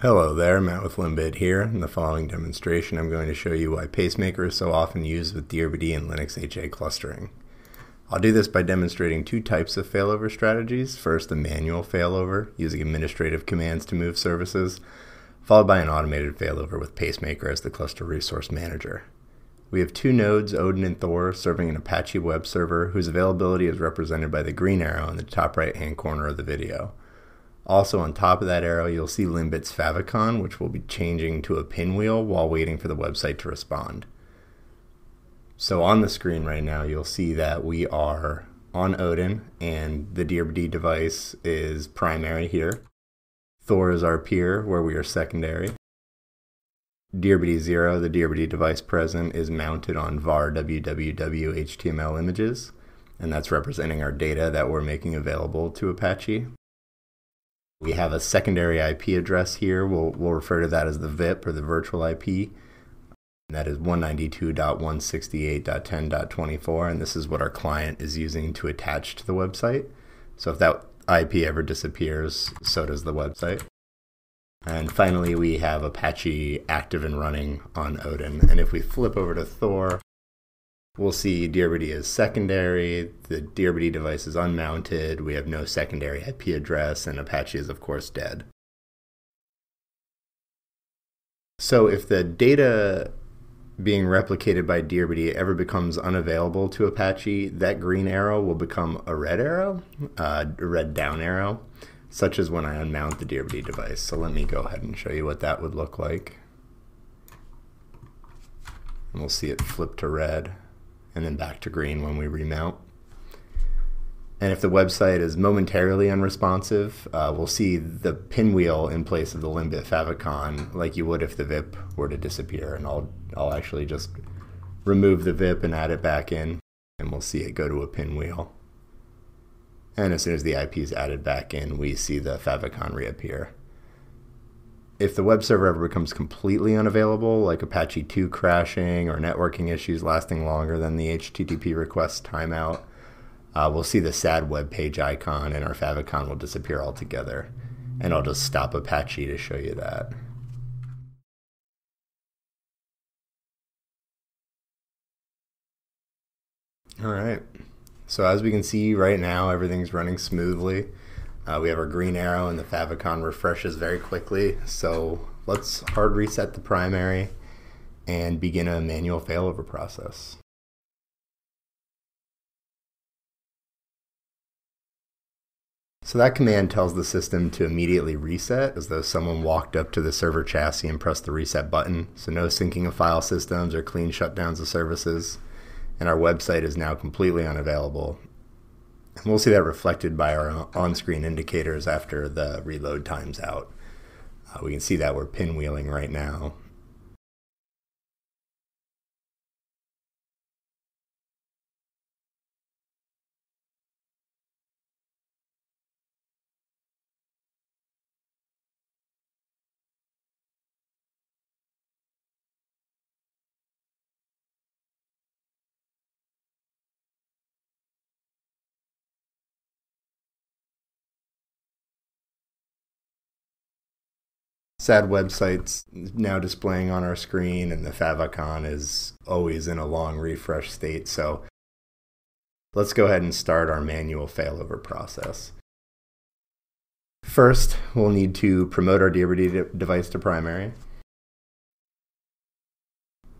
Hello there, Matt with LINBIT here. In the following demonstration, I'm going to show you why Pacemaker is so often used with DRBD and Linux HA clustering. I'll do this by demonstrating two types of failover strategies. First, a manual failover, using administrative commands to move services, followed by an automated failover with Pacemaker as the cluster resource manager. We have two nodes, Odin and Thor, serving an Apache web server whose availability is represented by the green arrow in the top right hand corner of the video. Also on top of that arrow, you'll see LINBIT's favicon, which will be changing to a pinwheel while waiting for the website to respond. So on the screen right now, you'll see that we are on Odin and the DRBD device is primary here. Thor is our peer where we are secondary. DRBD 0, the DRBD device present, is mounted on var www HTML images, and that's representing our data that we're making available to Apache. We have a secondary IP address here. We'll, we'll refer to that as the VIP or the virtual IP. And that is 192.168.10.24, and this is what our client is using to attach to the website. So if that IP ever disappears, so does the website. And finally, we have Apache active and running on Odin. And if we flip over to Thor, We'll see DRBD is secondary, the DRBD device is unmounted, we have no secondary IP address, and Apache is of course dead. So if the data being replicated by DRBD ever becomes unavailable to Apache, that green arrow will become a red arrow, uh, a red down arrow, such as when I unmount the DRBD device. So let me go ahead and show you what that would look like. And we'll see it flip to red and then back to green when we remount. And if the website is momentarily unresponsive, uh, we'll see the pinwheel in place of the LINBIT favicon like you would if the VIP were to disappear. And I'll, I'll actually just remove the VIP and add it back in, and we'll see it go to a pinwheel. And as soon as the IP is added back in, we see the favicon reappear if the web server ever becomes completely unavailable, like Apache 2 crashing or networking issues lasting longer than the HTTP request timeout, uh, we'll see the sad web page icon and our favicon will disappear altogether. And I'll just stop Apache to show you that. All right. So as we can see right now, everything's running smoothly. Uh, we have our green arrow and the favicon refreshes very quickly. So let's hard reset the primary and begin a manual failover process. So that command tells the system to immediately reset as though someone walked up to the server chassis and pressed the reset button. So no syncing of file systems or clean shutdowns of services. And our website is now completely unavailable and we'll see that reflected by our on-screen indicators after the reload time's out. Uh, we can see that we're pinwheeling right now. Sad websites now displaying on our screen, and the favicon is always in a long refresh state. So let's go ahead and start our manual failover process. First, we'll need to promote our DRBD device to primary.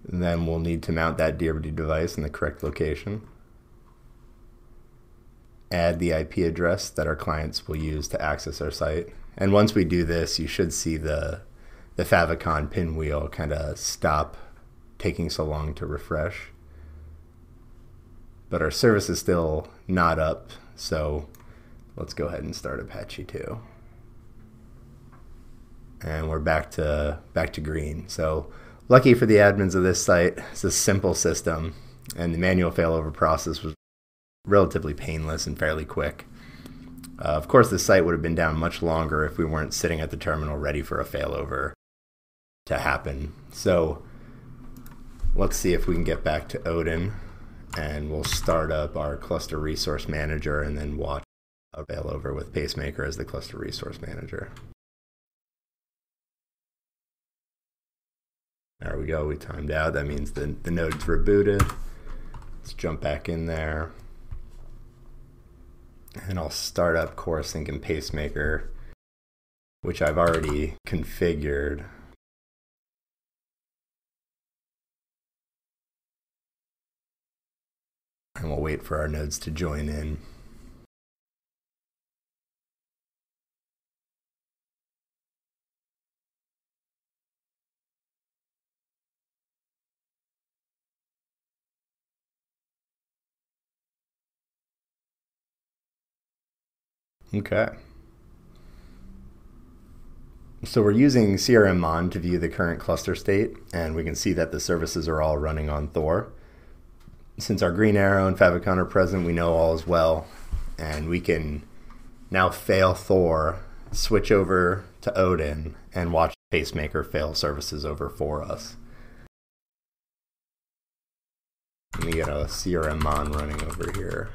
then we'll need to mount that DRBD device in the correct location. Add the IP address that our clients will use to access our site. And once we do this, you should see the, the favicon pinwheel kind of stop taking so long to refresh. But our service is still not up, so let's go ahead and start Apache 2. And we're back to back to green. So lucky for the admins of this site, it's a simple system, and the manual failover process was relatively painless and fairly quick. Uh, of course, the site would have been down much longer if we weren't sitting at the terminal ready for a failover to happen. So let's see if we can get back to Odin and we'll start up our cluster resource manager and then watch a failover with Pacemaker as the cluster resource manager. There we go, we timed out. That means the, the node's rebooted. Let's jump back in there. And I'll start up Corosync and Pacemaker, which I've already configured. And we'll wait for our nodes to join in. Okay. So we're using CRM Mon to view the current cluster state, and we can see that the services are all running on Thor. Since our green arrow and favicon are present, we know all is well, and we can now fail Thor, switch over to Odin, and watch Pacemaker fail services over for us. Let me get a CRM Mon running over here.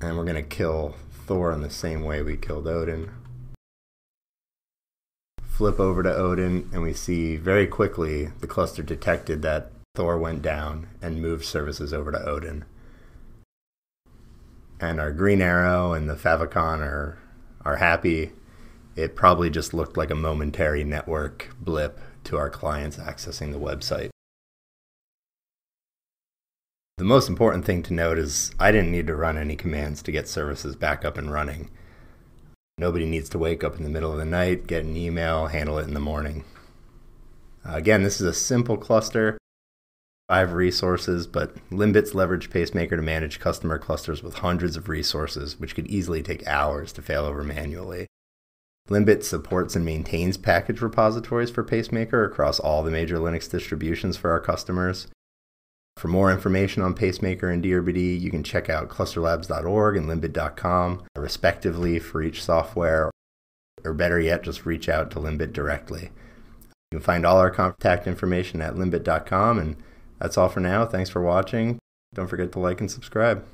And we're going to kill Thor in the same way we killed Odin. Flip over to Odin, and we see very quickly the cluster detected that Thor went down and moved services over to Odin. And our green arrow and the favicon are, are happy. It probably just looked like a momentary network blip to our clients accessing the website. The most important thing to note is I didn't need to run any commands to get services back up and running. Nobody needs to wake up in the middle of the night, get an email, handle it in the morning. Uh, again, this is a simple cluster, five resources, but LINBIT's leverage pacemaker to manage customer clusters with hundreds of resources, which could easily take hours to fail over manually. LINBIT supports and maintains package repositories for Pacemaker across all the major Linux distributions for our customers. For more information on Pacemaker and DRBD, you can check out clusterlabs.org and linbit.com, respectively, for each software, or better yet, just reach out to LINBIT directly. You can find all our contact information at linbit.com, and that's all for now. Thanks for watching. Don't forget to like and subscribe.